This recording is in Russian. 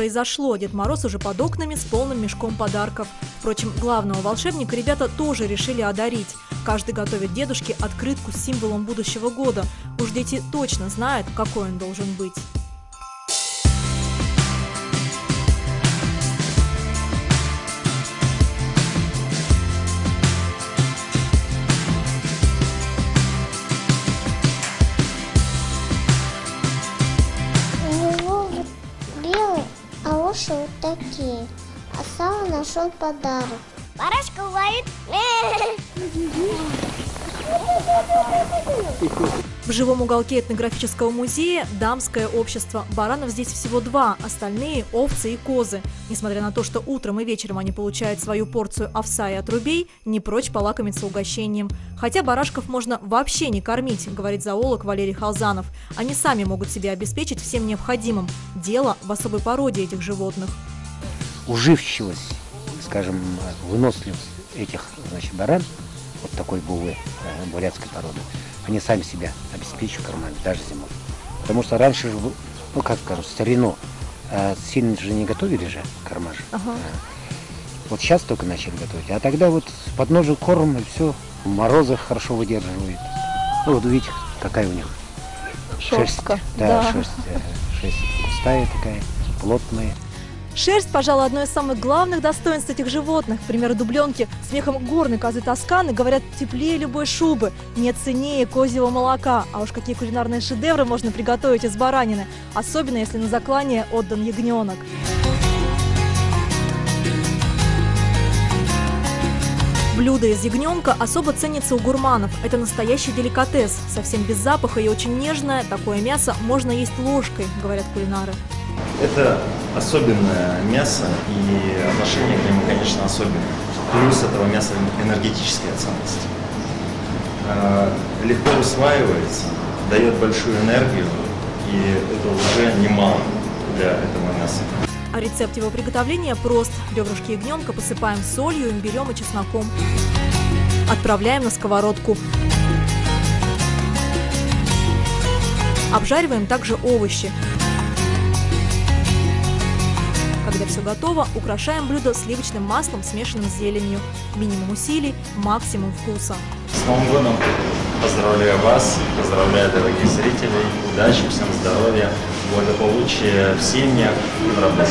произошло. Дед Мороз уже под окнами с полным мешком подарков. Впрочем, главного волшебника ребята тоже решили одарить. Каждый готовит дедушке открытку с символом будущего года. Уж дети точно знают, какой он должен быть. Уши вот такие. А сало нашел подарок. Барашка ловит. В живом уголке этнографического музея дамское общество. Баранов здесь всего два, остальные – овцы и козы. Несмотря на то, что утром и вечером они получают свою порцию овса и отрубей, не прочь полакомиться угощением. Хотя барашков можно вообще не кормить, говорит зоолог Валерий Халзанов. Они сами могут себя обеспечить всем необходимым. Дело в особой породе этих животных. уживчивость, скажем, выносливость этих, значит, баран, вот такой бувы, э, бурятской породы, они сами себя обеспечивают кормами, даже зимой. Потому что раньше, ну, как скажем, в старину э, сильно же не готовили же корма же. Ага. Э, Вот сейчас только начали готовить. А тогда вот с подножия корм и все, морозы хорошо выдерживает. Ну вот видите, какая у них Шерстка, шерсть. Да, да. шерсть, э, шерсть густая такая, плотная. Шерсть, пожалуй, одно из самых главных достоинств этих животных. К примеру, дубленки с мехом горной козы Тосканы говорят теплее любой шубы, нет ценнее козьего молока. А уж какие кулинарные шедевры можно приготовить из баранины, особенно если на заклание отдан ягненок. Блюдо из ягненка особо ценится у гурманов. Это настоящий деликатес, совсем без запаха и очень нежное. Такое мясо можно есть ложкой, говорят кулинары. Это особенное мясо, и отношение к нему, конечно, особенное. Плюс этого мяса энергетическая ценность. Э, Легко усваивается, дает большую энергию, и это уже немало для этого мяса. А рецепт его приготовления прост. Ребрышки ягненка посыпаем солью, имбирем и чесноком. Отправляем на сковородку. Обжариваем также овощи. Когда все готово, украшаем блюдо сливочным маслом, смешанным с зеленью. Минимум усилий, максимум вкуса. С Новым годом! Поздравляю вас, поздравляю дорогих зрителей, удачи, всем здоровья, благополучия в семьях и в работе.